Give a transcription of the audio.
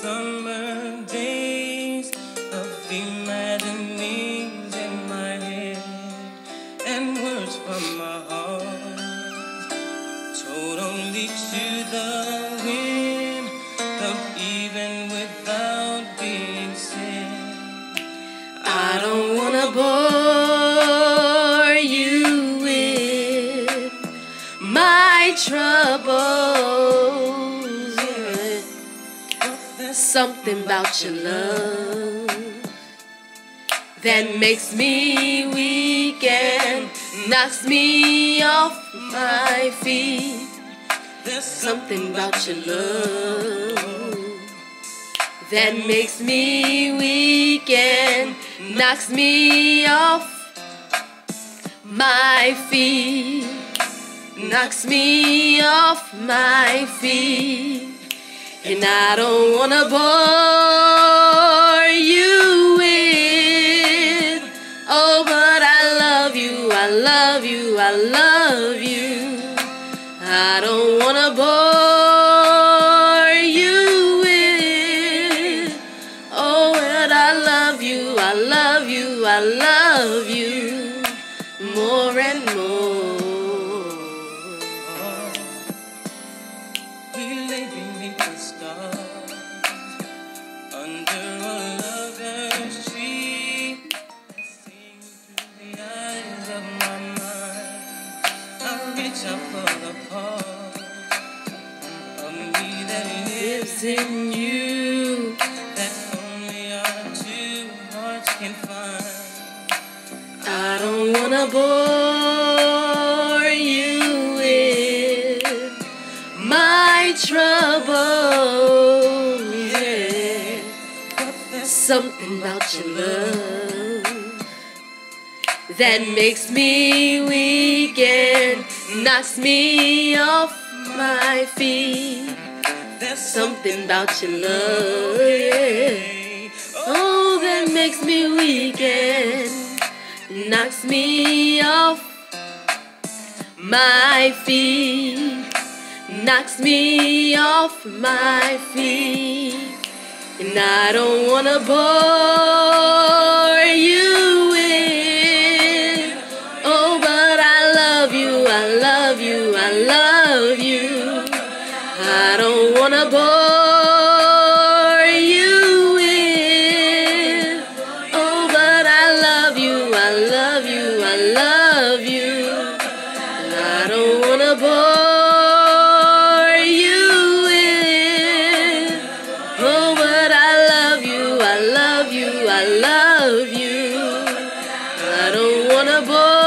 summer days of imaginings in my head and words from my heart told only to the wind of even without being said. I don't wanna bore you with my troubles. Something about your love that makes me weak and knocks me off my feet. There's Something about your love that makes me weak and knocks me off my feet. Knocks me off my feet. And I don't wanna bore you with. Oh, but I love you, I love you, I love you. I don't wanna bore you with. Oh, and I love you, I love you, I love you in you that only our two hearts can find. I don't wanna bore you with my troubles. Yeah. Something about your love that makes me weak and knocks me off my feet. there's Something about your love, yeah. Oh, that makes me weak and knocks me off my feet. Knocks me off my feet. And I don't wanna bore you with. Oh, but I love you, I love you, I love you. I don't wanna bore you, I love you. I don't wanna bore